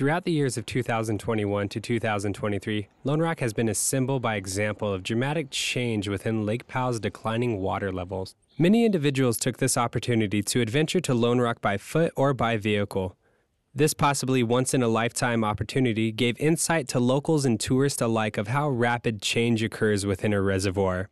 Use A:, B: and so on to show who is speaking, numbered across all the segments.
A: Throughout the years of 2021 to 2023, Lone Rock has been a symbol by example of dramatic change within Lake Powell's declining water levels. Many individuals took this opportunity to adventure to Lone Rock by foot or by vehicle. This possibly once in a lifetime opportunity gave insight to locals and tourists alike of how rapid change occurs within a reservoir.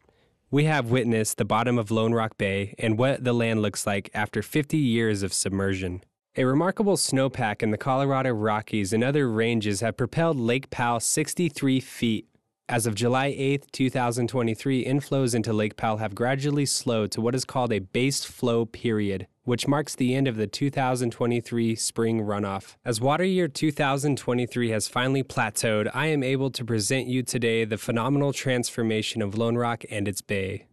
A: We have witnessed the bottom of Lone Rock Bay and what the land looks like after 50 years of submersion. A remarkable snowpack in the Colorado Rockies and other ranges have propelled Lake Powell 63 feet. As of July 8, 2023, inflows into Lake Powell have gradually slowed to what is called a base flow period, which marks the end of the 2023 spring runoff. As water year 2023 has finally plateaued, I am able to present you today the phenomenal transformation of Lone Rock and its bay.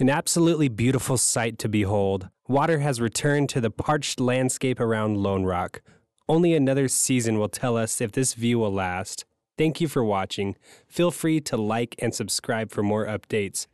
A: An absolutely beautiful sight to behold. Water has returned to the parched landscape around Lone Rock. Only another season will tell us if this view will last. Thank you for watching. Feel free to like and subscribe for more updates.